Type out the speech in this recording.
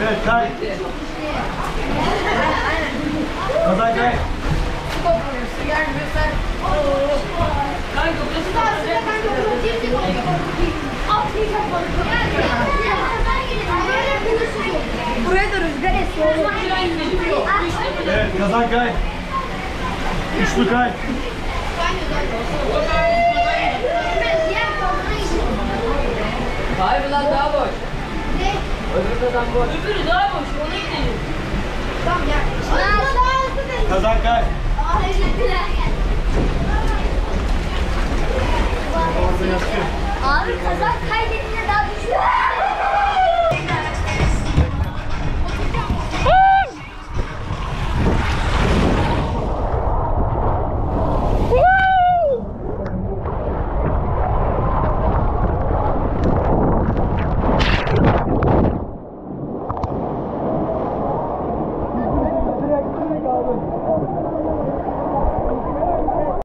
Evet kay. Kazan kay. Buraya da rüzgar esiyor. Evet kazan kay. Üçlü kay. Hayır lan daha boş. Öbür adam boş. Öbürü daha boş. Ona gidelim. Kazan kay. Abi kazak kaydedince daha düşüyor.